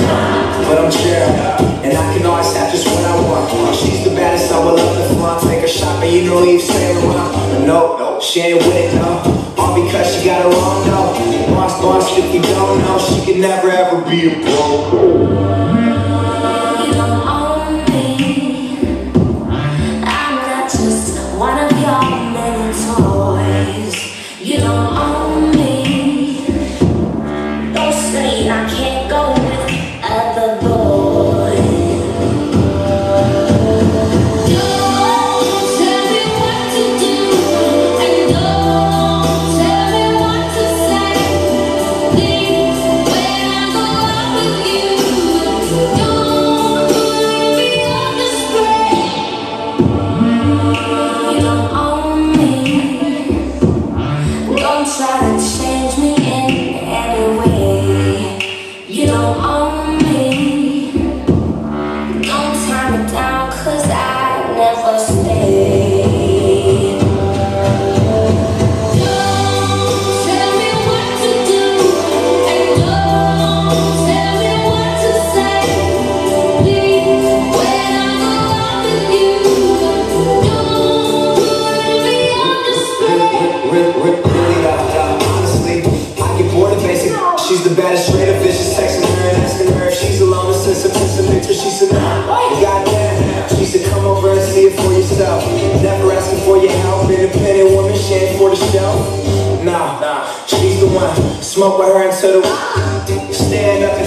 but I'm chill. And I can always have just what I want. She's the baddest, I will love the front. Take a shot, but you know, leave Saint Laurent. No, no, she ain't with it, no. All because she got her own, no. Boss, boss, if you don't know, she can never ever be a bro." outside Bad baddest, straight up vicious, texting her and asking her if she's alone. And sent some, some pictures, she said, nah, goddamn. She said, come over and see it for yourself. Never asking for your help, independent woman, she ain't for the show. Nah, nah, she's the one. Smoke with her until the ah. stand up